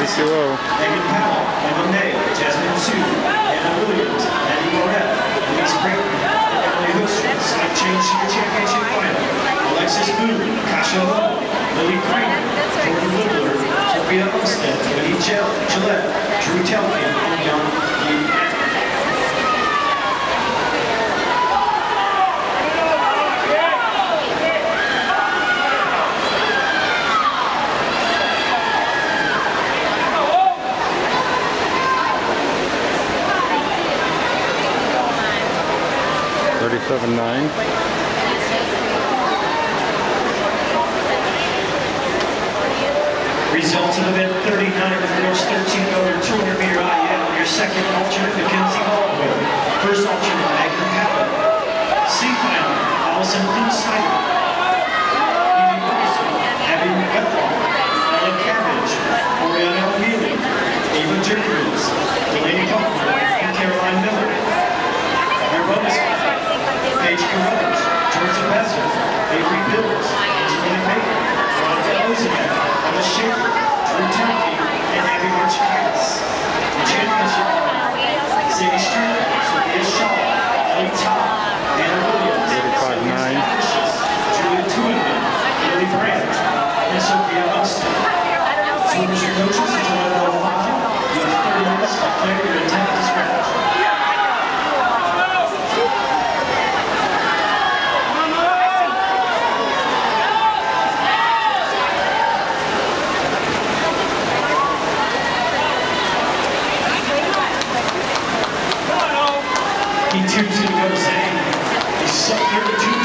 WCO. Megan Powell, Emma May, Jasmine Sue, Anna Williams, Andy Moret, Louise Creighton, Emily Hooster, slight change championship final. Alexis Boone, Kasha Lowe, Lily Kramer, Jordan Woodward, Sophia Umstead, Winnie Gillette, Drew Telfian, 37.9. Results of event 39 with girls 13 over 200 meter IM. Your second alternate, Mackenzie Baldwin. First alternate, Agner Papa. C final, Allison Flynn Snyder. Evie Wilson, Abby McGuffin, Ellen Cabbage, Oriana O'Neill, Ava Jerkins, Delaney Kaufman, and Caroline Miller. Your bonus and Sophia Austin. Swimmers and coaches until 11.05. You have 30 minutes to intent to scratch. He tunes to 32, 27,